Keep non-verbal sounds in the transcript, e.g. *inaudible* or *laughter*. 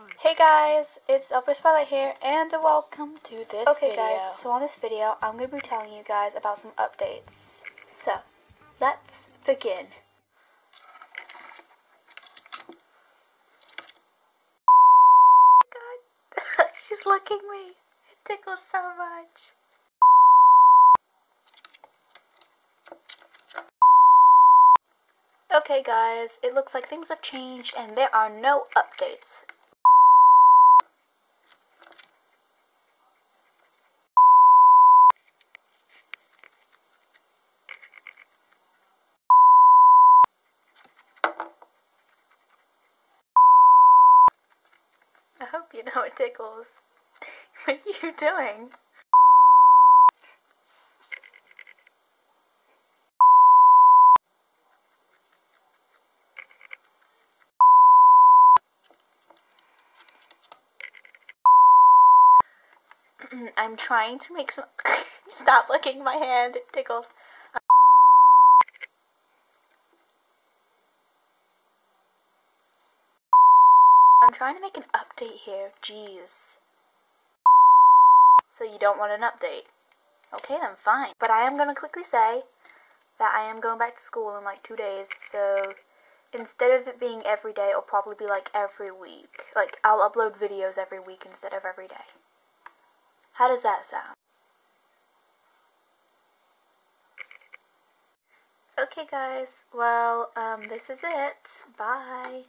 Hey guys, it's Upper Spotlight here, and welcome to this Okay, video. Okay guys, so on this video, I'm going to be telling you guys about some updates. So, let's begin. God, *laughs* she's licking me. It tickles so much. Okay guys, it looks like things have changed and there are no updates. I hope you know it tickles. *laughs* what are you doing? *clears throat* I'm trying to make some. *laughs* Stop licking my hand, it tickles. I'm trying to make an update here, jeez. So you don't want an update? Okay then, fine. But I am gonna quickly say that I am going back to school in like two days, so instead of it being every day, it'll probably be like every week. Like, I'll upload videos every week instead of every day. How does that sound? Okay guys, well, um, this is it. Bye.